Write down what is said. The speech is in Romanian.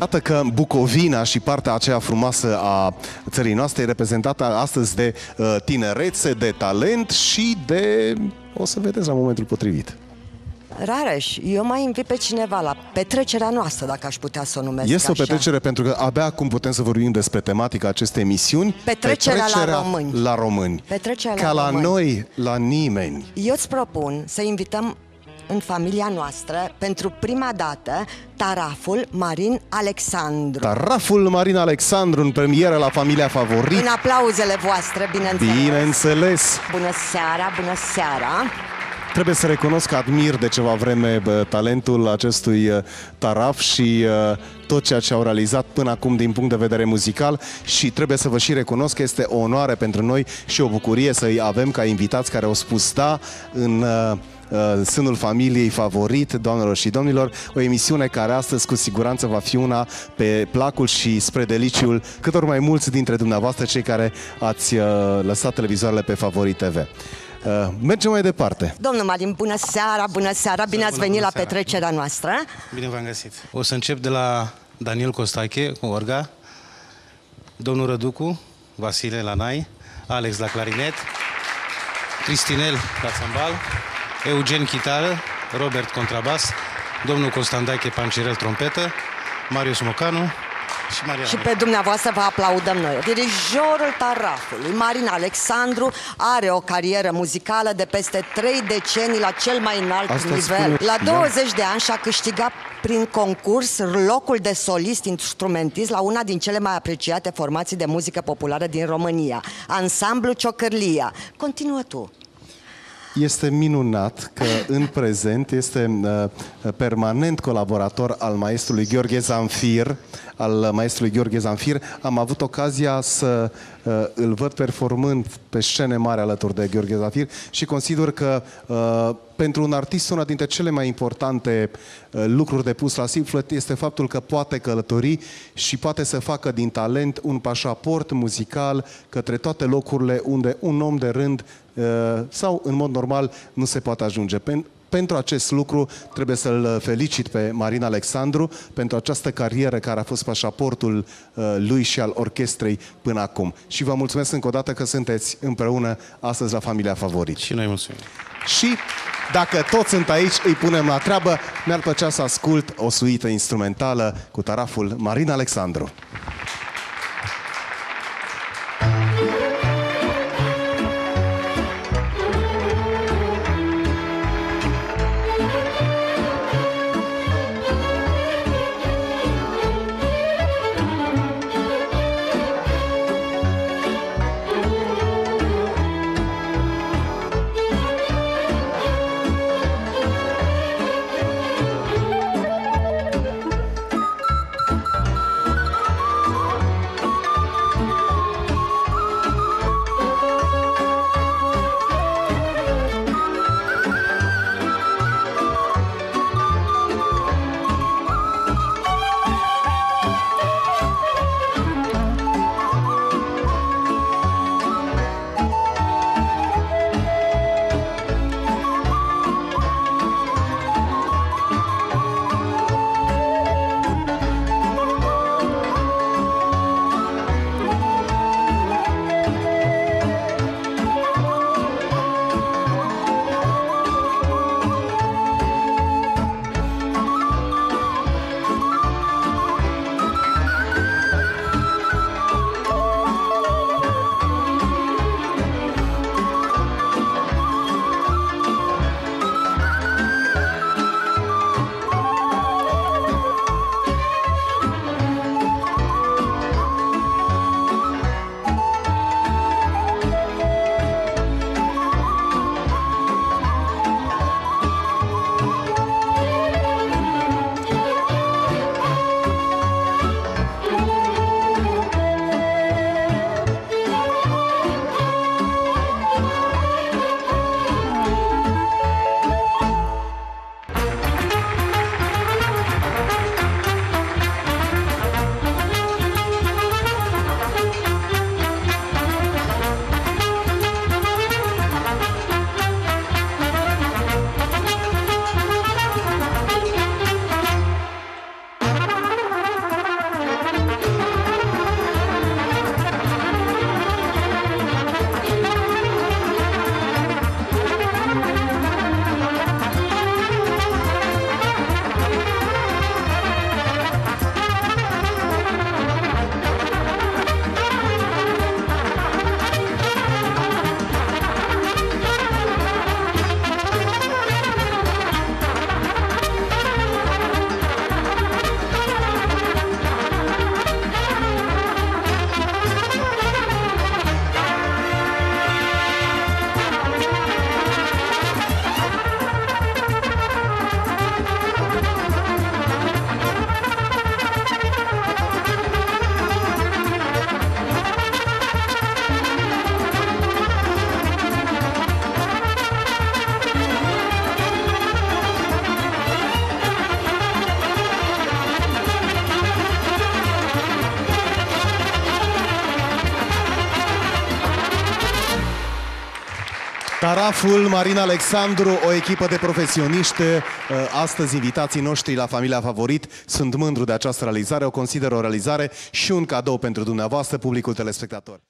Iată că Bucovina și partea aceea frumoasă a țării noastre e reprezentată astăzi de uh, tinerețe, de talent și de... O să vedeți la momentul potrivit. Rareș, eu mai invit pe cineva la petrecerea noastră, dacă aș putea să o numesc Este o așa. petrecere pentru că abia acum putem să vorbim despre tematica acestei emisiuni. Petrecerea la români. La români. Petrecerea Ca la la români. noi, la nimeni. Eu îți propun să invităm în familia noastră, pentru prima dată, taraful Marin Alexandru. Taraful Marin Alexandru în premieră la familia favorit. În aplauzele voastre, bineînțeles. Bineînțeles. Bună seara, bună seara! Trebuie să recunosc că admir de ceva vreme bă, talentul acestui uh, taraf și uh, tot ceea ce au realizat până acum din punct de vedere muzical și trebuie să vă și recunosc că este o onoare pentru noi și o bucurie să-i avem ca invitați care au spus da în uh, uh, sânul familiei favorit, doamnelor și domnilor, o emisiune care astăzi cu siguranță va fi una pe placul și spre deliciul câtor mai mulți dintre dumneavoastră, cei care ați uh, lăsat televizoarele pe Favorit TV. Uh, mergem mai departe. Domnul Marin, bună seara, bună seara, bine ați Bună, venit bună la seara. petrecerea noastră. Bine v-am găsit. O să încep de la Daniel Costache cu orga, domnul Răducu, Vasile la nai, Alex la clarinet, Cristinel la țambal, Eugen chitară, Robert contrabas, domnul Constandache Pancirel trompetă, Marius Mocanu și Maria. Și pe dumneavoastră vă aplaudăm noi. Dirijorul tarafului, Marin Alexandru, are o carieră muzicală de peste trei decenii la cel mai înalt Asta nivel. spune- La da. 20 de ani și-a câștigat prin concurs locul de solist instrumentist la una din cele mai apreciate formații de muzică populară din România, Ansamblu Ciocârlia. Continuă tu. Este minunat că în prezent este uh, permanent colaborator al maestrului Gheorghe Zanfir, al maestrului Gheorghe Zanfir. Am avut ocazia să uh, îl văd performând pe scene mari alături de Gheorghe Zanfir și consider că uh, pentru un artist una dintre cele mai importante uh, lucruri de pus la suflet este faptul că poate călători și poate să facă din talent un pașaport muzical către toate locurile unde un om de rând uh, sau în mod normal nu se poate ajunge. Pen- pentru acest lucru trebuie să-l felicit pe Marin Alexandru pentru această carieră care a fost pașaportul uh, lui și al orchestrei până acum. Și vă mulțumesc încă o dată că sunteți împreună astăzi la Familia Favorit. Și noi mulțumim. Și dacă toți sunt aici, îi punem la treabă. Mi-ar plăcea să ascult o suită instrumentală cu taraful Marin Alexandru. Taraful, Marin Alexandru, o echipă de profesioniști. Uh, Astăzi invitații noștri la Familia Favorit. Sunt mândru de această realizare, o consider o realizare și un cadou pentru dumneavoastră, publicul telespectator.